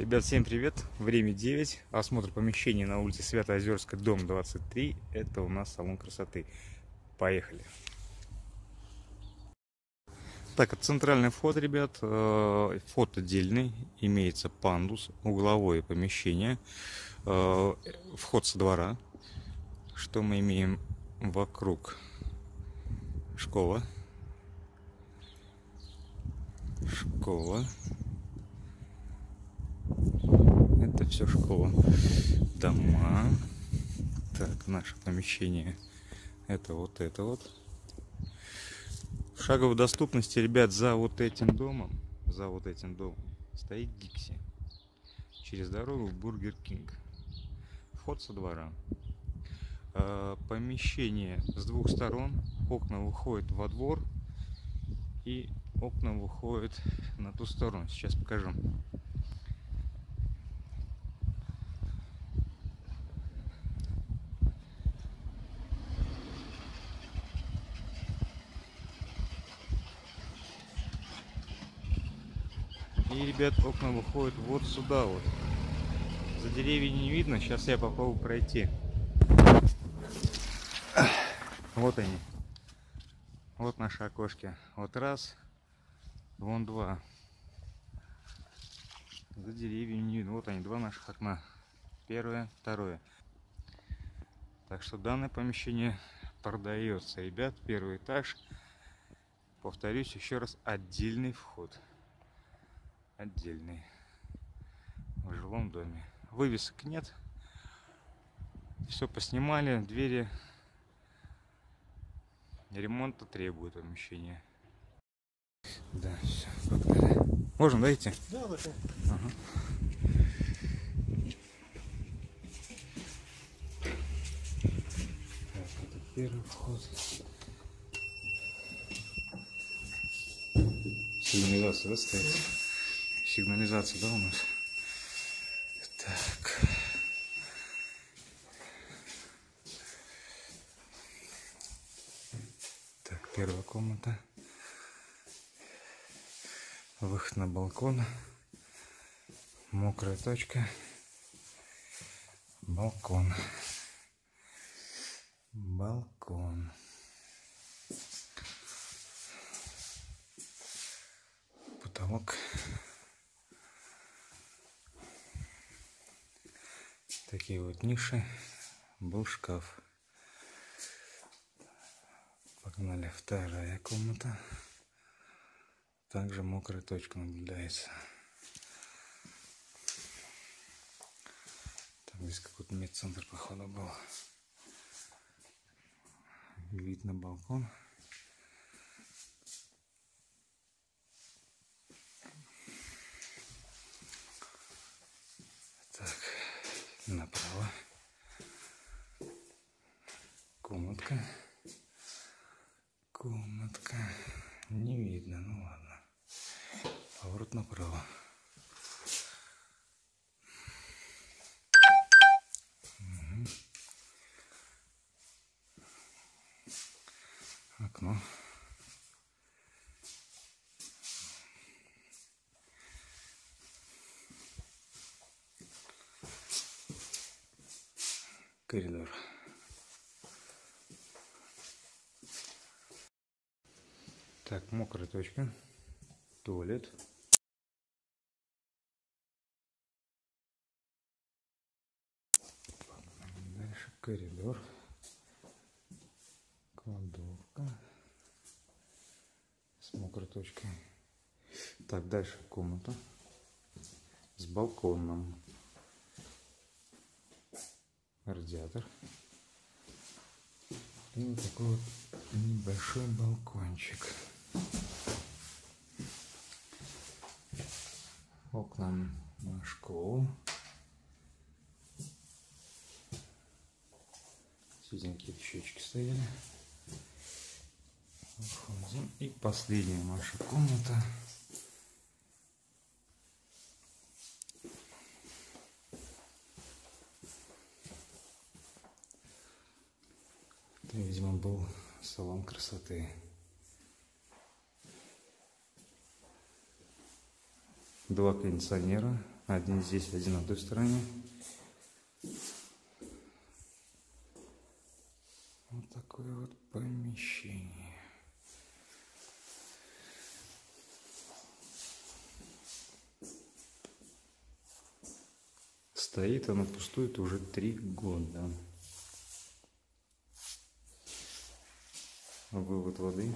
Ребят, всем привет! Время 9. Осмотр помещения на улице Свято-Озерская, дом 23. Это у нас салон красоты. Поехали! Так, центральный вход, ребят. Э, вход отдельный. Имеется пандус, угловое помещение. Э, вход со двора. Что мы имеем вокруг? Школа. Школа. Это все школа. Дома. Так, наше помещение. Это вот это вот. В шаговой доступности, ребят, за вот этим домом, за вот этим домом стоит Дикси. Через дорогу Burger King. Вход со двора. А, помещение с двух сторон. Окна выходят во двор. И окна выходят на ту сторону. Сейчас покажу. И, ребят, окна выходят вот сюда вот. За деревья не видно. Сейчас я попробую пройти. Вот они. Вот наши окошки. Вот раз. Вон два. За деревьями не видно. Вот они, два наших окна. Первое, второе. Так что данное помещение продается. Ребят, первый этаж. Повторюсь еще раз, отдельный вход отдельный в жилом доме. Вывесок нет. Все поснимали, двери ремонта требует помещения. Да, все, погнали. Можно, да, идти? Да, лучше. Ага. Так, это первый вход. Сигнализация, да, стоит? Сигнализация, да, у нас? Так. Так, первая комната. Выход на балкон. Мокрая точка. Балкон. Балкон. Потолок. Такие вот ниши. Был шкаф. Погнали. Вторая комната. Также мокрая точка наблюдается. Так, здесь какой-то медцентр, походу, был. Вид на балкон. Так, направо. Комнатка. Комнатка. Не видно, ну ладно. Поворот направо. Окно. Коридор. Так, мокрая точка. Туалет. Дальше коридор. Кладовка. С мокрой точкой. Так, дальше комната. С балконом. Радиатор. И вот такой вот небольшой балкончик. Окна на школу. Светенькие щечки стояли. И последняя наша комната. Это, видимо, был салон красоты. Два кондиционера, Один здесь, один на той стороне. Вот такое вот помещение. Стоит оно пустует уже три года. Вывод воды.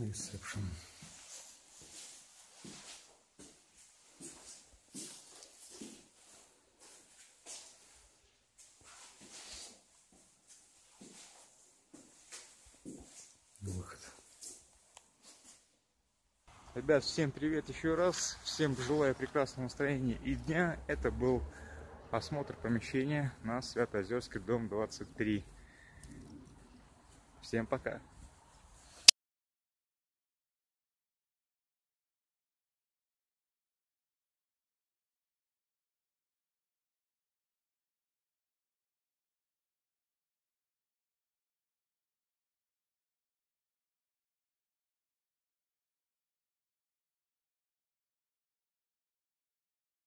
Reception. Выход. Ребят, всем привет еще раз. Всем желаю прекрасного настроения и дня. Это был осмотр помещения на Святоозерский дом 23. Всем пока.